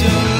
so